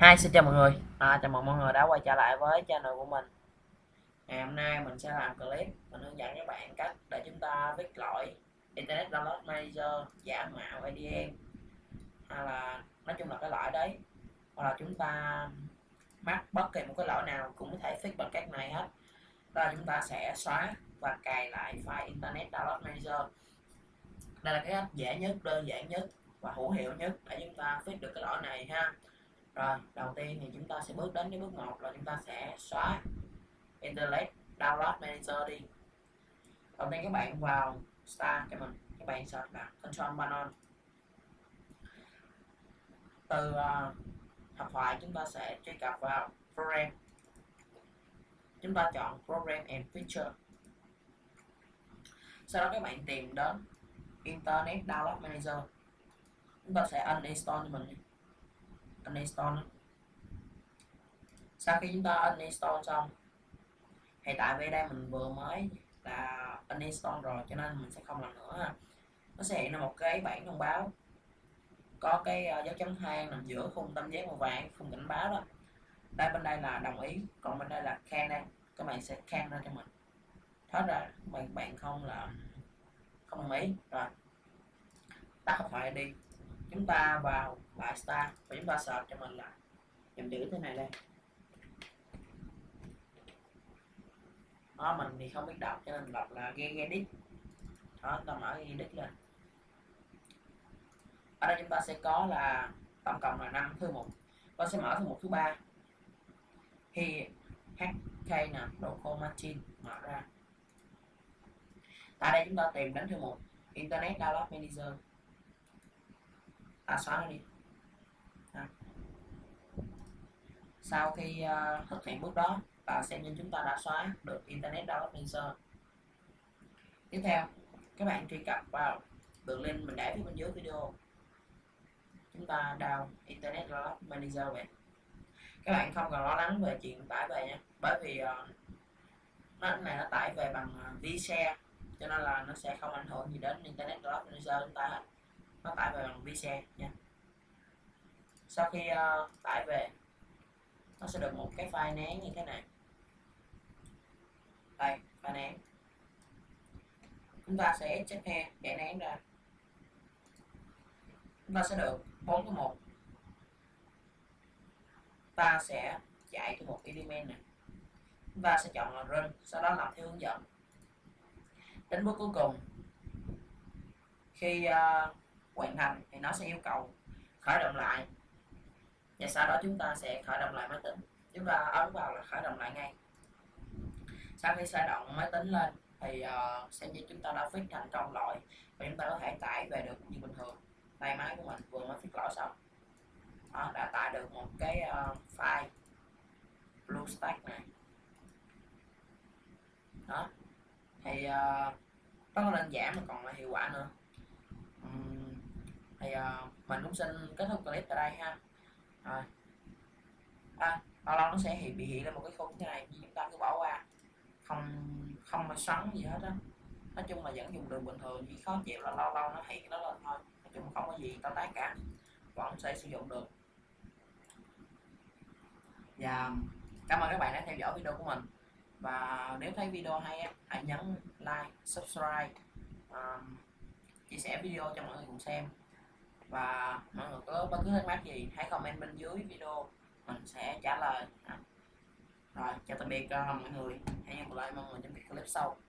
Hi, xin chào mọi người. À, chào mừng mọi người đã quay trở lại với channel của mình. Ngày hôm nay mình sẽ làm clip mình hướng dẫn các bạn cách để chúng ta viết lỗi Internet Download Manager giả mạo ADN hay là nói chung là cái lỗi đấy hoặc là chúng ta mắc bất kỳ một cái lỗi nào cũng có thể fix bằng cách này hết. Đó là chúng ta sẽ xóa và cài lại file Internet Download Manager. Đây là cái cách dễ nhất, đơn giản nhất và hữu hiệu nhất để chúng ta fix được cái lỗi này ha rồi đầu tiên thì chúng ta sẽ bước đến cái bước một là chúng ta sẽ xóa internet download manager đi. Đầu tiên các bạn vào start cho mình các bạn search là control panel. Từ ờ, uh, học thoại chúng ta sẽ truy cập vào program. Chúng ta chọn program and feature. Sau đó các bạn tìm đến internet download manager. Chúng ta sẽ uninstall cho mình uninstall sau khi chúng ta uninstall xong thì tại vì đây mình vừa mới là uninstall rồi cho nên mình sẽ không làm nữa nó sẽ hiện ra một cái bảng thông báo có cái uh, dấu chấm than nằm giữa khung tam giác màu vàng khung cảnh báo đó. Đây bên đây là đồng ý còn bên đây là cancel các bạn sẽ can ra cho mình. Thoát ra bạn bạn không là không đồng ý. Rồi tắt không thoại đi chúng ta vào lại star và chúng ta search cho mình là dòng chữ thế này đây. Đó, mình thì không biết đọc, cho nên đọc là gedit đó ta mở gedit lên. Ở đây chúng ta sẽ có là tổng cộng là năm thư mục ta sẽ mở thư mục thứ ba. Thì hk nè local machine mở ra. Tại đây chúng ta tìm đến thư mục internet download manager ta xóa nó đi. Đó. sau khi uh, thực hiện bước đó ta xem như chúng ta đã xóa được internet download manager tiếp theo các bạn truy cập vào đường link mình để phía bên dưới video. Chúng ta download internet download manager về các bạn không cần lo lắng về chuyện tải về nhé bởi vì uh, nó này nó tải về bằng uh, vshare cho nên là nó sẽ không ảnh hưởng gì đến internet download manager chúng ta hết nó tải về bằng vse nha. Sau khi uh, tải về nó sẽ được một cái file nén như thế này. Đây file nén. Chúng ta sẽ check he để nén ra. Chúng ta sẽ được bốn cái một. Ta sẽ chạy cho một element này. Chúng ta sẽ chọn là run sau đó làm theo hướng dẫn. Đến bước cuối cùng khi uh, hoàn thành thì nó sẽ yêu cầu khởi động lại. Và sau đó chúng ta sẽ khởi động lại máy tính. Chúng ta ấn vào là khởi động lại ngay. Sau khi khởi động máy tính lên thì uh, xem như chúng ta đã fix thành công lỗi và chúng ta có thể tải về được như bình thường. Tay máy của mình vừa mới fix lỗi xong. Đó, đã tải được một cái uh, file BlueStack này. Đó. Thì uh, rất là đơn giản mà còn là hiệu quả nữa thì uh, mình cũng xin kết thúc clip tại đây ha. Rồi. À, bao lâu nó sẽ hiện bị hiện lên một cái khung như này nhưng chúng ta cứ bỏ qua. Không không mà xoắn gì hết á. Nói chung là vẫn dùng được bình thường chỉ khó chịu là lâu lâu nó hiện cái đó lên thôi. Nói chung không có gì tao tát cả. Vẫn sẽ sử dụng được. Và cảm ơn các bạn đã theo dõi video của mình. Và nếu thấy video hay hãy nhấn like subscribe um, chia sẻ video cho mọi người cùng xem và mọi người có bất cứ thắc mắc gì hãy comment bên dưới video. Mình sẽ trả lời. À, rồi chào tạm biệt uh, mọi người. Hẹn gặp lại mọi người trong clip sau.